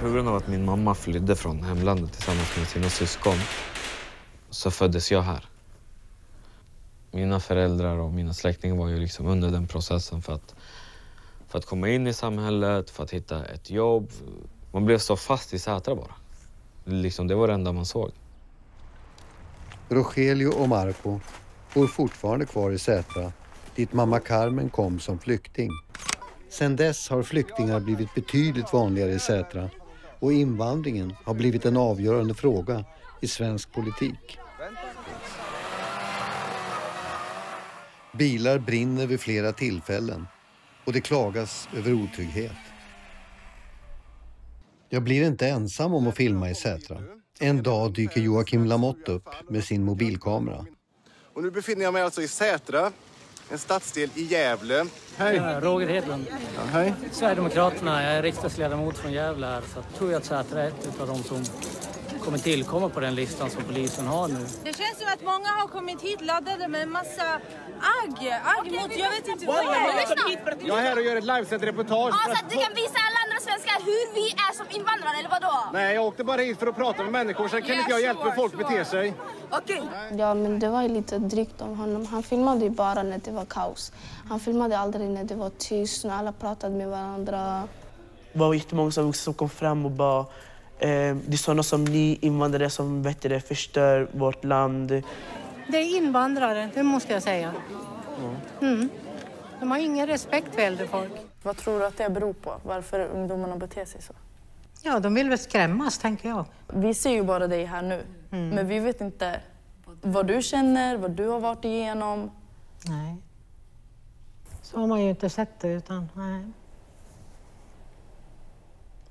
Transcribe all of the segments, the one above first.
På grund av att min mamma flydde från hemlandet tillsammans med sina syskon så föddes jag här. Mina föräldrar och mina släktingar var ju liksom under den processen för att, för att komma in i samhället, för att hitta ett jobb. Man blev så fast i Sätra bara. Liksom, det var det enda man såg. Rogelio och Marco bor fortfarande kvar i Sätra dit mamma Carmen kom som flykting. Sen dess har flyktingar blivit betydligt vanligare i Sätra och invandringen har blivit en avgörande fråga i svensk politik. Bilar brinner vid flera tillfällen och det klagas över otrygghet. Jag blir inte ensam om att filma i Sätra. En dag dyker Joakim Lamotte upp med sin mobilkamera. Och nu befinner jag mig alltså i Sätra, en stadsdel i Gävle. Hej! Roger Hedlund. Ja, hej. Sverigedemokraterna. Jag är riksdagsledamot från Gävle här. Så jag tror jag att Sätra är ett av de som kommer tillkomma på den listan som polisen har nu. Det känns som att många har kommit hit laddade med en massa agg. Agg mot, jag vet inte vad. Jag är här och gör ett livesänt reportage. Ja, så att du kan visa alla svenskar hur vi är som invandrare, eller vadå? Nej, jag åkte bara hit för att prata med människor. Sen kan inte jag hjälpa hur folk beter sig. Okej. Ja, men det var ju lite drygt om honom. Han filmade ju bara när det var kaos. Han filmade aldrig när det var tyst, när alla pratade med varandra. Det var jättemånga som, som kom fram och bara eh, det är sådana som ni invandrare som vet det, förstör vårt land. Det är invandrare, det måste jag säga. Mm. De har ingen respekt för äldre folk. Vad tror du att det beror på? Varför ungdomarna beter sig så? Ja, de vill väl skrämmas, tänker jag. Vi ser ju bara dig här nu, men vi vet inte vad du känner, vad du har varit igenom. Nej. Så har man ju inte sett det, utan nej.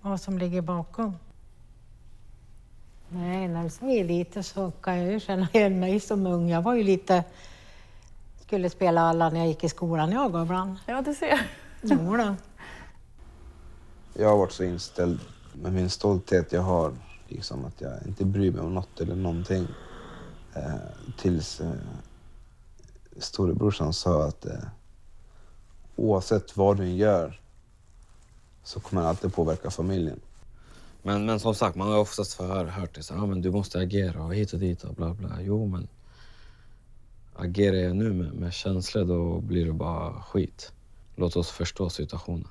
Vad som ligger bakom. Nej, när du säger lite så kan jag ju känna igen mig som ung. Jag var ju lite... Skulle spela alla när jag gick i skolan jag och ibland. Ja, du ser. Jo då. Jag har varit så inställd med min stolthet jag har, liksom att jag inte bryr mig om något eller någonting. Eh, tills eh, storebrorsan sa att eh, oavsett vad du gör så kommer det alltid påverka familjen. Men, men som sagt, man har oftast för, hört det så ah, men du måste agera och hit och dit och bla bla. Jo, men agerar jag nu med, med känslor då blir det bara skit. Låt oss förstå situationen.